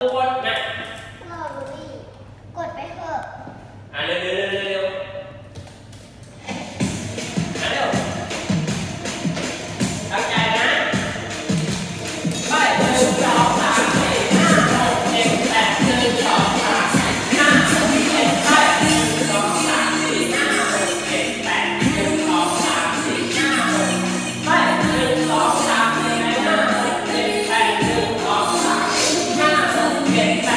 What Okay.